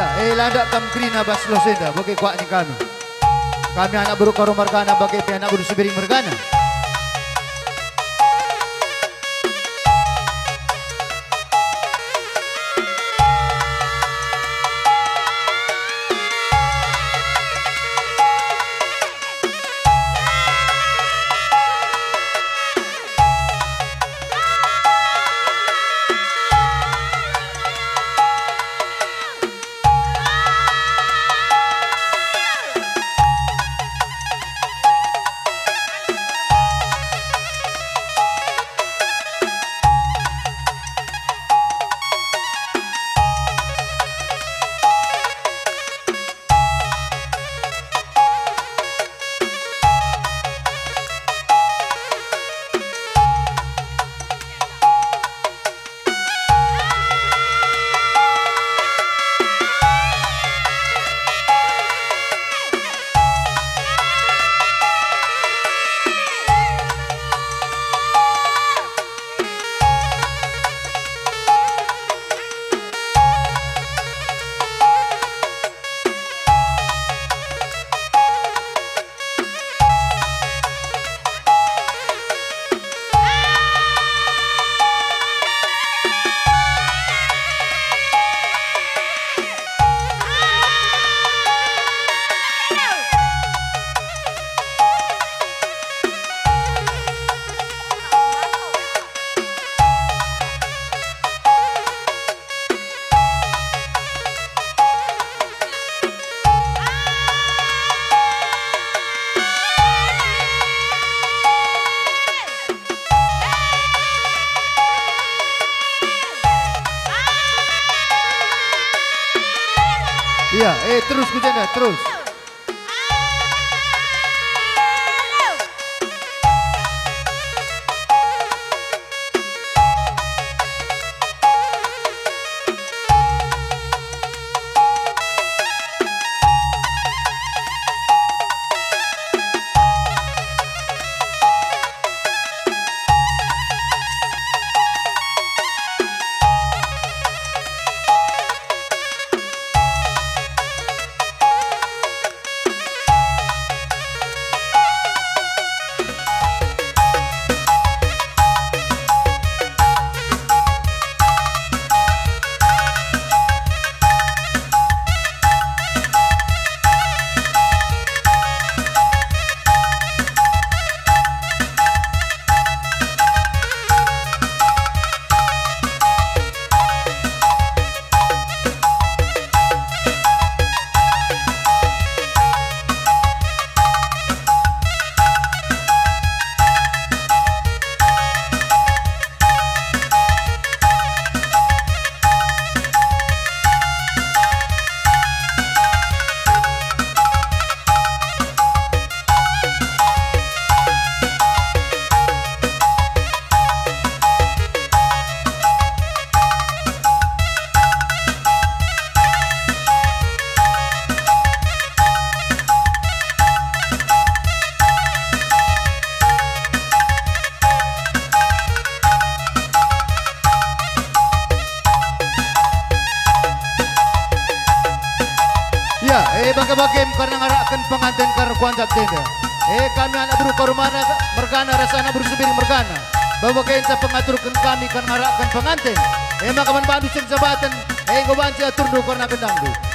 Ya, eh landak kam krina bas losenda bagi kuat ni kami. Kami anak baru karo mergana bagi anak baru sibiring mergana. Iya, eh terus Kujanda, terus. Bangga-bangga karena ngarakkan pengantin karena kuansap tenda. Eh kami anak buru korumana mergana rasa anak buru sebiring mergana. Bawa kainsa pengaturkan kami kan ngarakkan pengantin. Eh makaman bandu sen jabatan. Eh gobanci atur do karena kendangdu.